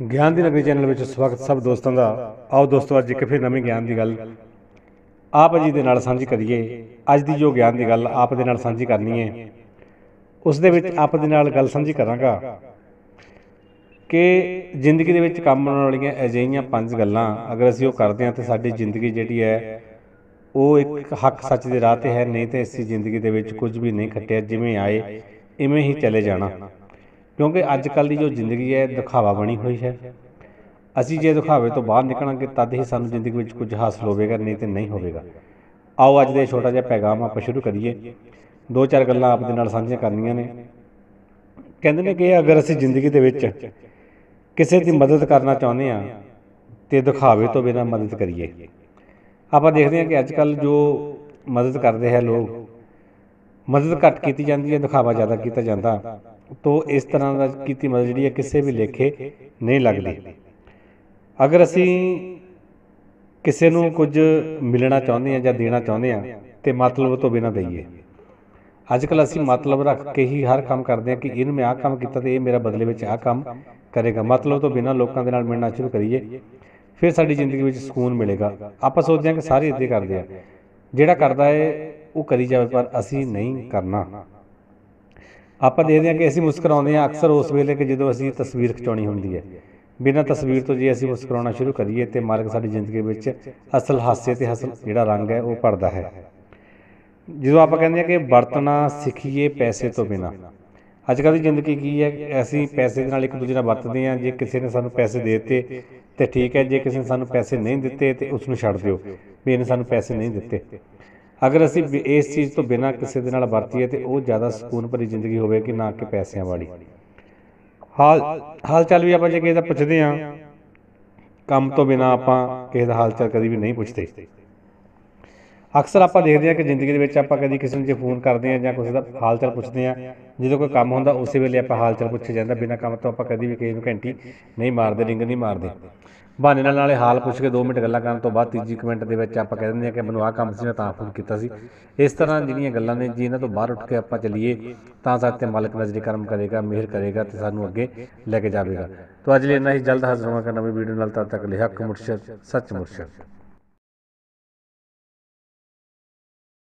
ਗਿਆਨ ਦੀ ਨਗਰੀ ਚੈਨਲ ਵਿੱਚ ਸਵਾਗਤ ਸਭ ਦੋਸਤਾਂ ਦਾ। ਆਓ ਦੋਸਤੋ, ਅੱਜ ਇੱਕ ਫਿਰ ਨਵੇਂ ਗਿਆਨ ਦੀ ਗੱਲ। ਆਪ ਜੀ ਦੇ ਨਾਲ ਸਾਂਝੀ ਕਰੀਏ। ਅੱਜ ਦੀ ਜੋ ਗਿਆਨ ਦੀ ਗੱਲ ਆਪ ਦੇ ਨਾਲ ਸਾਂਝੀ ਕਰਨੀ ਹੈ, ਉਸ ਦੇ ਵਿੱਚ ਆਪ ਦੇ ਨਾਲ ਗੱਲ ਸਾਂਝੀ ਕਰਾਂਗਾ ਕਿ ਜ਼ਿੰਦਗੀ ਦੇ ਵਿੱਚ ਕੰਮ ਆਉਣ ਵਾਲੀਆਂ ਅਜਿਹੀਆਂ ਪੰਜ ਗੱਲਾਂ, ਅਗਰ ਅਸੀਂ ਉਹ ਕਰਦੇ ਹਾਂ ਤਾਂ ਸਾਡੀ ਜ਼ਿੰਦਗੀ ਜਿਹੜੀ ਹੈ, ਉਹ ਇੱਕ ਹੱਕ ਸੱਚ ਦੇ ਰਾਹ ਤੇ ਹੈ, ਨਹੀਂ ਤੇ ਅਸੀਂ ਜ਼ਿੰਦਗੀ ਦੇ ਵਿੱਚ ਕੁਝ ਵੀ ਨਹੀਂ ਖੱਟਿਆ, ਜਿਵੇਂ ਆਏ, ਇਵੇਂ ਹੀ ਚਲੇ ਜਾਣਾ। ਕਿਉਂਕਿ ਅੱਜ ਕੱਲ ਦੀ ਜੋ ਜ਼ਿੰਦਗੀ ਹੈ, ਦਿਖਾਵਾ ਬਣੀ ਹੋਈ ਹੈ। ਅਸੀਂ ਜੇ ਦਿਖਾਵੇ ਤੋਂ ਬਾਹਰ ਨਿਕਲਾਂਗੇ, ਤਦ ਹੀ ਸਾਨੂੰ ਜ਼ਿੰਦਗੀ ਵਿੱਚ ਕੁਝ ਹਾਸਲ ਹੋਵੇਗਾ, ਨਹੀਂ ਤੇ ਨਹੀਂ ਹੋਵੇਗਾ। ਆਓ ਅੱਜ ਦੇ ਛੋਟਾ ਜਿਹਾ ਪੈਗਾਮ ਆਪਾਂ ਸ਼ੁਰੂ ਕਰੀਏ। ਦੋ ਚਾਰ ਗੱਲਾਂ ਆਪ ਦੇ ਨਾਲ ਸਾਂਝੀਆਂ ਕਰਨੀਆਂ ਨੇ। ਕਹਿੰਦੇ ਨੇ ਕਿ ਅਗਰ ਅਸੀਂ ਜ਼ਿੰਦਗੀ ਦੇ ਵਿੱਚ ਕਿਸੇ ਦੀ ਮਦਦ ਕਰਨਾ ਚਾਹੁੰਦੇ ਹਾਂ, ਤੇ ਦਿਖਾਵੇ ਤੋਂ ਬਿਨਾਂ ਮਦਦ ਕਰੀਏ। ਆਪਾਂ ਦੇਖਦੇ ਹਾਂ ਕਿ ਅੱਜ ਕੱਲ ਜੋ ਮਦਦ ਕਰਦੇ ਹੈ ਲੋਕ, ਮਦਦ ਘੱਟ ਕੀਤੀ ਜਾਂਦੀ ਹੈ, ਦਿਖਾਵਾ ਜ਼ਿਆਦਾ ਕੀਤਾ ਜਾਂਦਾ। ਤੋਂ ਇਸ ਤਰ੍ਹਾਂ ਦਾ ਕੀਤੀ ਮਦਦ ਜਿਹੜੀ ਹੈ ਕਿਸੇ ਵੀ ਲੇਖੇ ਨਹੀਂ ਲੱਗਦੀ। ਅਗਰ ਅਸੀਂ ਕਿਸੇ ਨੂੰ ਕੁਝ ਮਿਲਣਾ ਚਾਹੁੰਦੇ ਹਾਂ ਜਾਂ ਦੇਣਾ ਚਾਹੁੰਦੇ ਹਾਂ, ਤੇ ਮਤਲਬ ਤੋਂ ਬਿਨਾਂ ਦਈਏ। ਅੱਜ ਕੱਲ ਅਸੀਂ ਮਤਲਬ ਰੱਖ ਕੇ ਹੀ ਹਰ ਕੰਮ ਕਰਦੇ ਹਾਂ ਕਿ ਇਹਨੂੰ ਮੈਂ ਆਹ ਕੰਮ ਕੀਤਾ ਤੇ ਇਹ ਮੇਰਾ ਬਦਲੇ ਵਿੱਚ ਆਹ ਕੰਮ ਕਰੇਗਾ। ਮਤਲਬ ਤੋਂ ਬਿਨਾਂ ਲੋਕਾਂ ਦੇ ਨਾਲ ਮਿਲਣਾ ਸ਼ੁਰੂ ਕਰੀਏ, ਫਿਰ ਸਾਡੀ ਜ਼ਿੰਦਗੀ ਵਿੱਚ ਸਕੂਨ ਮਿਲੇਗਾ। ਆਪਾਂ ਸੋਚਦੇ ਹਾਂ ਕਿ ਸਾਰੇ ਇੱਦਾਂ ਕਰਦੇ ਆ। ਜਿਹੜਾ ਕਰਦਾ ਹੈ, ਉਹ ਕਰੀ ਜਾਵੇ, ਪਰ ਅਸੀਂ ਨਹੀਂ ਕਰਨਾ। ਆਪਾਂ ਦੇਖਦੇ ਹਾਂ ਕਿ ਅਸੀਂ ਮੁਸਕਰਾਉਂਦੇ ਹਾਂ ਅਕਸਰ ਉਸ ਵੇਲੇ ਕਿ ਜਦੋਂ ਅਸੀਂ ਤਸਵੀਰ ਖਿਚਾਉਣੀ ਹੁੰਦੀ ਹੈ। ਬਿਨਾਂ ਤਸਵੀਰ ਤੋਂ ਜੇ ਅਸੀਂ ਮੁਸਕਰਾਉਣਾ ਸ਼ੁਰੂ ਕਰੀਏ ਤੇ ਮਾਲਕ ਸਾਡੀ ਜ਼ਿੰਦਗੀ ਵਿੱਚ ਅਸਲ ਹਾਸੇ ਤੇ ਅਸਲ ਜਿਹੜਾ ਰੰਗ ਹੈ ਉਹ ਭਰਦਾ ਹੈ। ਜਦੋਂ ਆਪਾਂ ਕਹਿੰਦੇ ਹਾਂ ਕਿ ਵਰਤਣਾ ਸਿੱਖੀਏ ਪੈਸੇ ਤੋਂ ਬਿਨਾਂ ਅੱਜ ਕੱਲ੍ਹ ਦੀ ਜ਼ਿੰਦਗੀ ਕੀ ਹੈ? ਅਸੀਂ ਪੈਸੇ ਦੇ ਨਾਲ ਇੱਕ ਦੂਜੇ ਨਾਲ ਵਰਤਦੇ ਹਾਂ। ਜੇ ਕਿਸੇ ਨੇ ਸਾਨੂੰ ਪੈਸੇ ਦੇ ਦਿੱਤੇ ਤੇ ਠੀਕ ਹੈ, ਜੇ ਕਿਸੇ ਨੇ ਸਾਨੂੰ ਪੈਸੇ ਨਹੀਂ ਦਿੱਤੇ ਤੇ ਉਸ ਨੂੰ ਛੱਡ ਦਿਓ। ਵੀ ਇਹਨੇ ਸਾਨੂੰ ਪੈਸੇ ਨਹੀਂ ਦਿੱਤੇ। ਅਗਰ ਅਸੀਂ ਇਸ ਚੀਜ਼ ਤੋਂ ਬਿਨਾਂ ਕਿਸੇ ਦੇ ਨਾਲ ਵਰਤੀਏ ਤੇ ਉਹ ਜ਼ਿਆਦਾ ਸਕੂਨ ਭਰੀ ਜ਼ਿੰਦਗੀ ਹੋਵੇਗੀ ਨਾ ਕਿ ਪੈਸਿਆਂ ਵਾਲੀ। ਹਾਲ ਹਾਲ ਚਾਲ ਵੀ ਆਪਾਂ ਜੇ ਕਿਸੇ ਦਾ ਪੁੱਛਦੇ ਹਾਂ, ਕੰਮ ਤੋਂ ਬਿਨਾਂ ਆਪਾਂ ਕਿਸੇ ਦਾ ਹਾਲ ਚਾਲ ਕਦੀ ਵੀ ਨਹੀਂ ਪੁੱਛਦੇ। ਅਕਸਰ ਆਪਾਂ ਦੇਖਦੇ ਹਾਂ ਕਿ ਜ਼ਿੰਦਗੀ ਦੇ ਵਿੱਚ ਆਪਾਂ ਕਦੀ ਕਿਸੇ ਨੂੰ ਜੇ ਫੋਨ ਕਰਦੇ ਹਾਂ ਜਾਂ ਕਿਸੇ ਦਾ ਹਾਲ ਚਾਲ ਪੁੱਛਦੇ ਹਾਂ, ਜਦੋਂ ਕੋਈ ਕੰਮ ਹੁੰਦਾ, ਉਸੇ ਵੇਲੇ ਆਪਾਂ ਹਾਲ ਚਾਲ ਪੁੱਛਿਆ ਜਾਂਦਾ, ਬਿਨਾਂ ਕੰਮ ਤੋਂ ਆਪਾਂ ਕਦੀ ਵੀ ਕਿਸੇ ਨੂੰ ਘੰਟੀ ਨਹੀਂ ਮਾਰਦੇ, ਰਿੰਗ ਨਹੀਂ ਮਾਰਦੇ। ਬਹਾਨੇ ਨਾਲ ਨਾਲੇ ਹਾਲ ਪੁੱਛ ਕੇ 2 ਮਿੰਟ ਗੱਲਾਂ ਕਰਨ ਤੋਂ ਬਾਅਦ ਤੀਜੀ ਕਮੈਂਟ ਦੇ ਵਿੱਚ ਆਪਾਂ ਕਹਿ ਦਿੰਦੇ ਹਾਂ ਕਿ ਮੈਨੂੰ ਆਹ ਕੰਮ ਸੀ, ਮੈਂ ਤਾਂ ਫੋਨ ਕੀਤਾ ਸੀ। ਇਸ ਤਰ੍ਹਾਂ ਜਿਹੜੀਆਂ ਗੱਲਾਂ ਨੇ ਜੀ, ਇਹਨਾਂ ਤੋਂ ਬਾਹਰ ਉੱਠ ਕੇ ਆਪਾਂ ਚੱਲੀਏ, ਤਾਂ ਸਾਡੇ ਤੇ ਮਾਲਕ ਨਜ਼ਰੀ ਕਰਮ ਕਰੇਗਾ, ਮਿਹਰ ਕਰੇਗਾ ਤੇ ਸਾਨੂੰ ਅੱਗੇ ਲੈ ਕੇ ਜਾਵੇਗਾ। ਤੋਂ ਅੱਜ ਲਈ ਇੰਨਾ ਹੀ, ਜਲਦ ਹਾਜ਼ਰ ਹੋਵਾਂਗਾ ਨਵੀਂ ਵੀਡੀਓ ਨਾਲ, ਤਦ ਤੱਕ ਲਈ ਹੱਕ ਮੁਰਸ਼ਦ, ਸੱਚ ਮੁਰਸ਼ਦ।